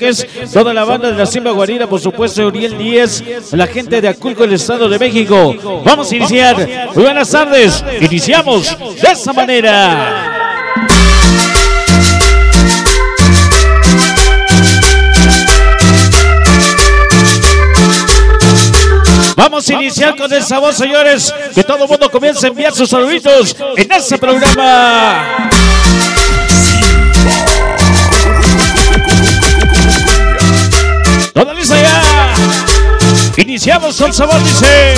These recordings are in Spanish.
Teques, toda la banda de la Simba Guarida, por supuesto, Uriel 10, la gente de Aculco, el Estado de México. Vamos a iniciar. Muy buenas tardes. Iniciamos de esa manera. Vamos a iniciar con el sabor, señores. Que todo el mundo comience a enviar sus saluditos en este programa. Toda lista ya. Iniciamos con sabor, dice.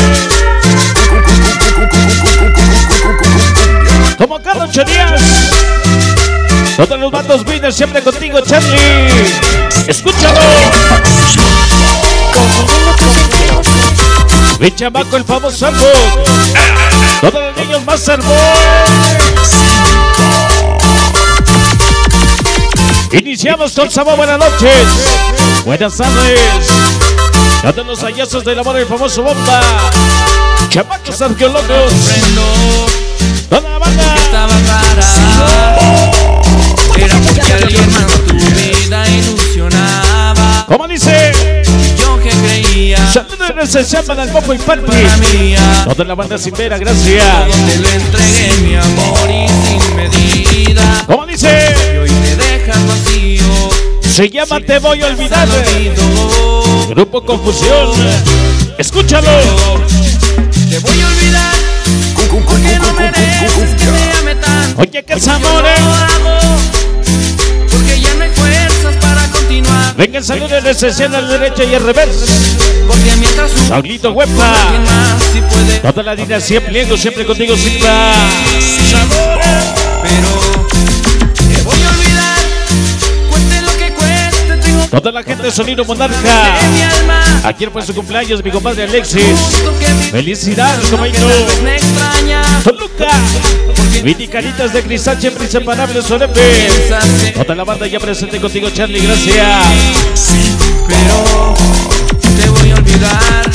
Como cada ocho días. Todos los matos Winner siempre contigo, Charlie. Escúchalo. Mi el famoso. Todos los niños más hermosos. Iniciamos con sabor, buenas noches. Buenas tardes. Todos los hallazgos del amor, el famoso Bomba. Chamacos arqueólogos. Toda la banda. estaba rara. Era porque alguien más tu vida ilusionaba. ¿Cómo dice? Yo que creía Saludos en ese llama del Popo y Party. Toda la banda sin vera, gracias. Donde le entregué mi amor y sin medida. ¿Cómo dice? Vacío. Se llama Te voy a olvidar. Al olvido. Grupo Confusión. Escúchalo. Te voy a olvidar. Porque no mereces que te ame tanto. Oye, que hago. Porque ya no hay fuerzas para continuar. Venga el saludo en ese a la derecha y al revés. Porque mientras un Saulito Huepa. más sí puede. Toda la dinastía pliego siempre contigo, Simba. Pero te voy a olvidar. Toda la gente de Sonido Monarca. Ayer fue su cumpleaños, mi compadre Alexis. Felicidades, compañero. Toluca. Mini caritas de cristal siempre inseparables, en- Toda la banda ya presente contigo, Charlie, gracias. Pero te voy a olvidar.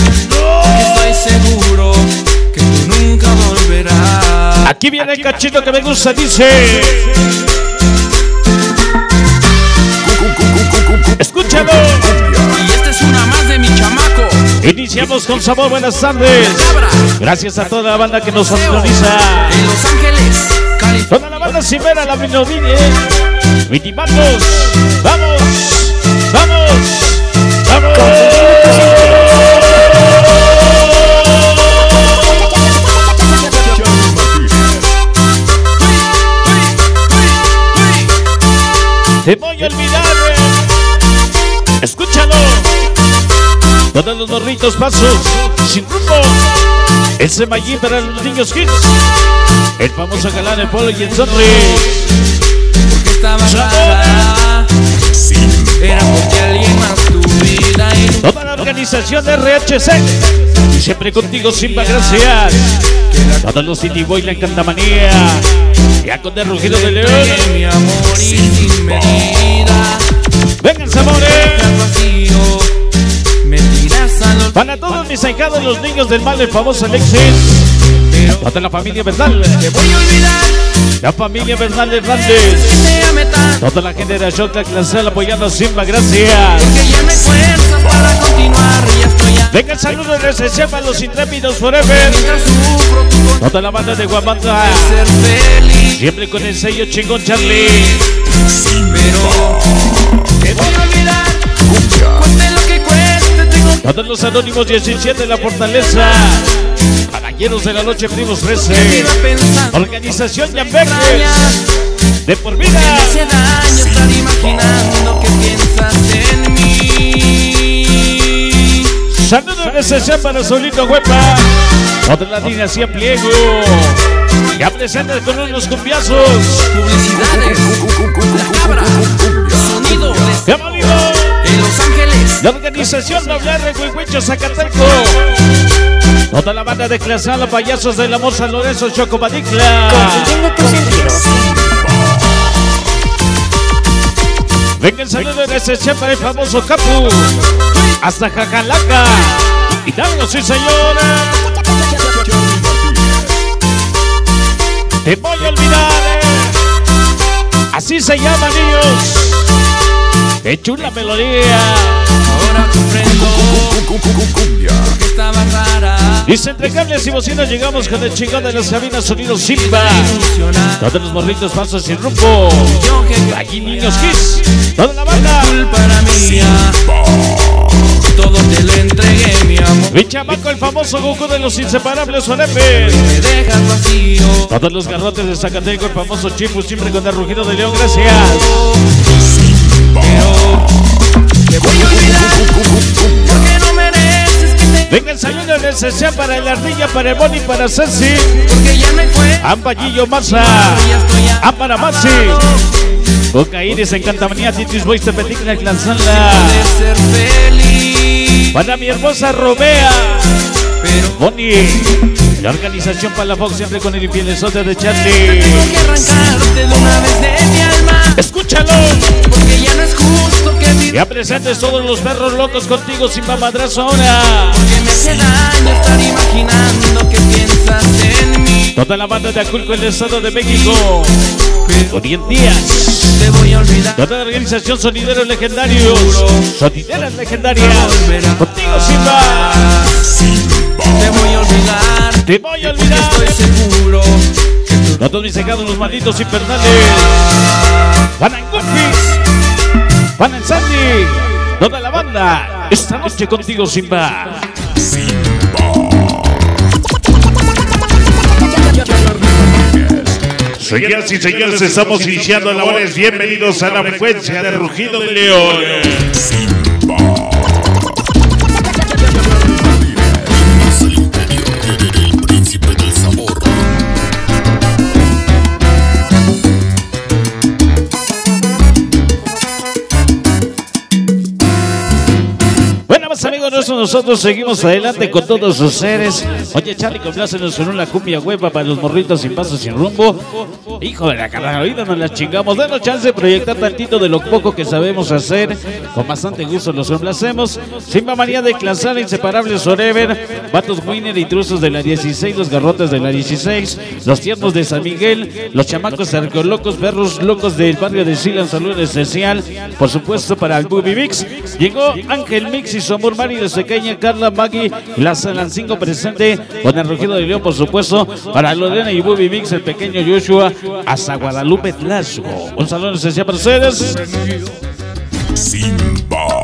Estoy seguro que tú nunca volverás. Aquí viene el cachito que me gusta, dice. Y esta es una más de mi chamaco. Iniciamos con sabor, buenas tardes. Gracias a toda la banda que nos sintoniza. En Los Ángeles, California. Toda la banda Cimera, la Minovine. Mitimanos. Vamos. Vamos. Todos los morritos pasos. Sin rumbo. Ese Mayín para los niños hits. El famoso galán, el polo y el sonri. Porque estaba rara. Era porque alguien más tu vida y Toda la organización de RHC. Y siempre contigo, Simba, gracias. Todos los City Boy, la encantamanía. Ya con el rugido de león. mi amor y sin medida. Vengan, sabores. Para todos mis ahijados, los niños del mal, el famoso Alexis. Toda la familia Bernal. La familia Bernal Hernández. Toda la generación de clase apoyando Simba, gracias. Para Venga el saludo de ese para los intrépidos forever. Toda la banda de feliz. Siempre con el sello chingón Charlie. Pero te voy a olvidar. Todos los anónimos 17 de la fortaleza. Caballeros de la noche, primos que 13. iba pensando. Organización Extrañas. Yambeques. De por Me vida. hace daño estar imaginando que piensas en mí. Saludos en especial para Solito Huepa. Toda la dinastía Pliego. Ya presentes con unos cumbiazos. Publicidades. La cabra. Sonido. ¡Qué La organización WR Huihuicho Zacateco. Toda la banda de Clasala, payasos del amor San Lorenzo, sentidos. Venga el saludo de ese para el famoso Capu. Hasta Jacalaca. Y damos, sí, señora. Te voy a olvidar. eh. Así se llama, niños. ¡Qué chula melodía! Ahora comprendo que estaba rara. Dice entre cables y bocinas llegamos con el chingón de las cabinas sonido Simba. Todos los morritos pasos sin rumbo. Aquí niños kiss. Toda la banda. culpa era mía. Todo te lo entregué, mi amor. Mi chamaco, el famoso Goku de los inseparables Orepe. Me dejas vacío. Todos los garrotes de Zacateco, el famoso Chifu, siempre con el rugido de león, gracias. Te voy a olvidar. Venga el saludo en el CCA para el Ardilla, para el Boni, para Ceci. Porque ya me fue. Ampallillo estoy Ámara Maxi. Boca Iris, Encantamanía, Titis Boys, Tepeticla, feliz. Para mi hermosa. Pero Boni. La organización para la Fox, siempre con el infielesote de Charlie. de una. Escúchalo. Porque ya no es justo que mi Ya presentes todos los perros locos contigo sin mamadrazo ahora. Que me hace daño estar imaginando que piensas en mí. Toda la banda de Aculco, el Estado de México. Con 10 días. Te voy a olvidar. Toda la organización Sonideros Legendarios. Sonideras Legendarias. Contigo, Simba. Te voy a olvidar. Te voy a Porque olvidar. estoy seguro. No todos mis cegados, los malditos infernales. Van en Goofy. Van en Sandy. Toda la banda. Esta noche contigo, Simba. Señoras y señores, estamos iniciando labores. Bienvenidos a la frecuencia de Rugido de León. Nuestros, nosotros seguimos adelante con todos sus seres. Oye, Charlie, complácenos en una cumbia hueva para los morritos sin paso, sin rumbo. Hijo de la cara, ahorita nos la chingamos. Denos chance de proyectar tantito de lo poco que sabemos hacer. Con bastante gusto los complacemos. Simba María de Clasala, Inseparables Forever. Vatos Winner, intrusos de la 16, los garrotes de la 16. Los tiernos de San Miguel. Los chamacos arqueolocos, perros locos del barrio de Silan, salud especial. Por supuesto, para el Booby Mix. Llegó Ángel Mix y su amor Mari Sequeña, Carla Magui, la Salancingo presente con el rugido de León, por supuesto, para Lorena y Booby Mix, el pequeño Joshua, hasta Guadalupe Tlaxco. Un saludo especial para ustedes. Simba.